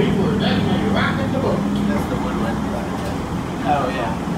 We were, that rocking the boat. That's the woodland. Oh, yeah.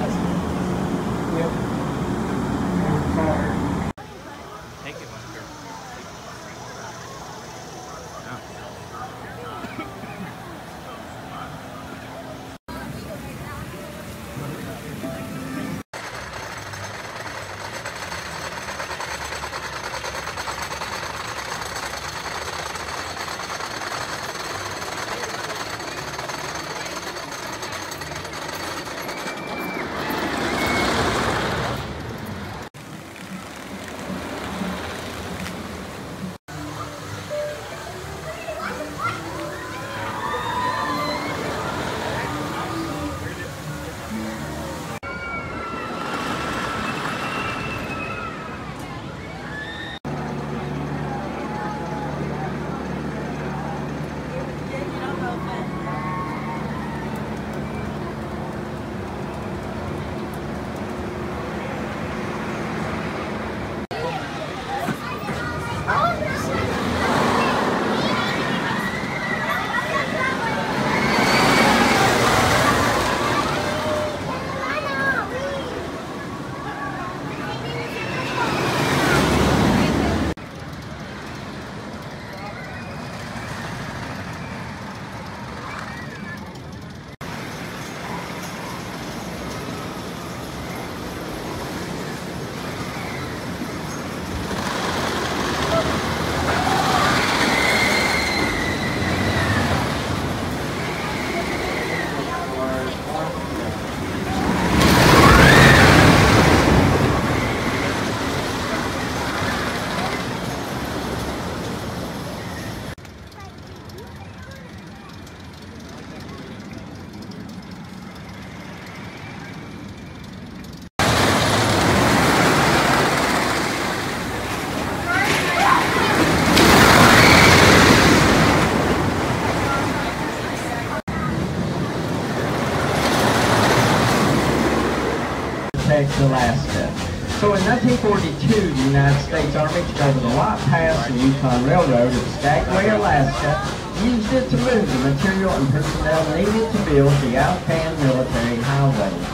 Texas, Alaska. So in 1942, the United States Army took over the White Pass and Yukon Railroad at Skagway, Alaska, used it to move the material and personnel needed to build the Alcan Military Highway.